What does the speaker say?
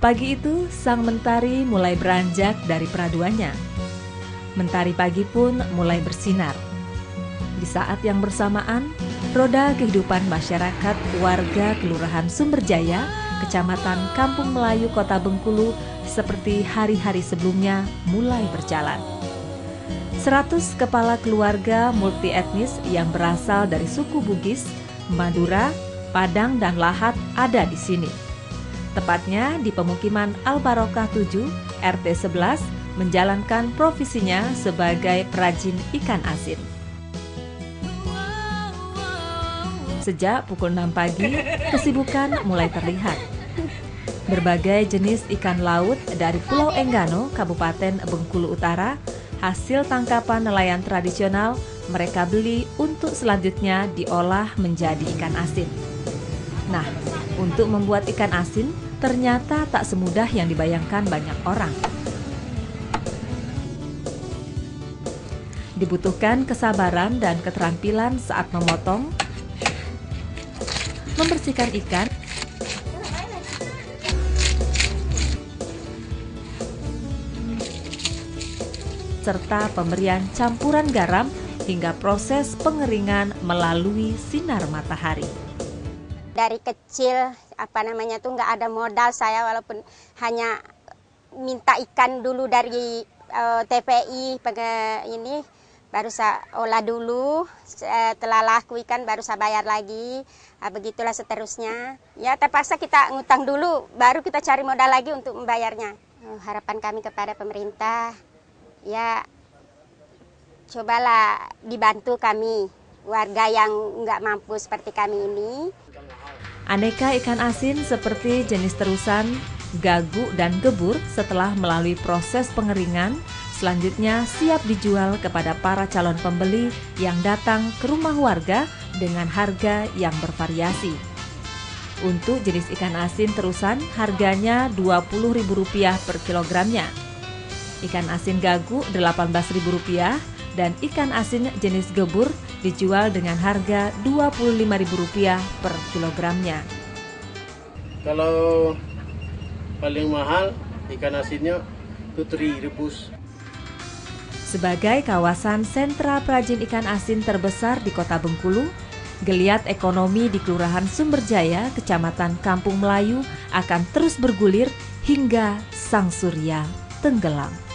Pagi itu, sang mentari mulai beranjak dari peraduannya. Mentari pagi pun mulai bersinar. Di saat yang bersamaan, roda kehidupan masyarakat warga Kelurahan Sumberjaya, Kecamatan Kampung Melayu, Kota Bengkulu, seperti hari-hari sebelumnya mulai berjalan. 100 kepala keluarga multi etnis yang berasal dari suku Bugis, Madura, Padang, dan Lahat ada di sini. Tepatnya di pemukiman Al Barokah 7, RT 11, menjalankan profesinya sebagai perajin ikan asin. Sejak pukul 6 pagi, kesibukan mulai terlihat. Berbagai jenis ikan laut dari Pulau Enggano, Kabupaten Bengkulu Utara, hasil tangkapan nelayan tradisional mereka beli untuk selanjutnya diolah menjadi ikan asin. Nah, untuk membuat ikan asin ternyata tak semudah yang dibayangkan banyak orang. Dibutuhkan kesabaran dan keterampilan saat memotong, membersihkan ikan, serta pemberian campuran garam hingga proses pengeringan melalui sinar matahari dari kecil apa namanya tuh nggak ada modal saya walaupun hanya minta ikan dulu dari uh, TPI ini baru saya olah dulu setelah laku ikan baru saya bayar lagi nah, begitulah seterusnya. Ya terpaksa kita ngutang dulu baru kita cari modal lagi untuk membayarnya. Uh, harapan kami kepada pemerintah ya cobalah dibantu kami warga yang nggak mampu seperti kami ini Aneka ikan asin seperti jenis terusan, gagu, dan gebur setelah melalui proses pengeringan, selanjutnya siap dijual kepada para calon pembeli yang datang ke rumah warga dengan harga yang bervariasi. Untuk jenis ikan asin terusan harganya Rp20.000 per kilogramnya. Ikan asin gagu Rp18.000 dan ikan asin jenis gebur dijual dengan harga Rp25.000 per kilogramnya. Kalau paling mahal ikan asinnya itu teri rebus. Sebagai kawasan sentra perajin ikan asin terbesar di kota Bengkulu, geliat ekonomi di Kelurahan Sumberjaya, Kecamatan Kampung Melayu akan terus bergulir hingga sang surya tenggelam.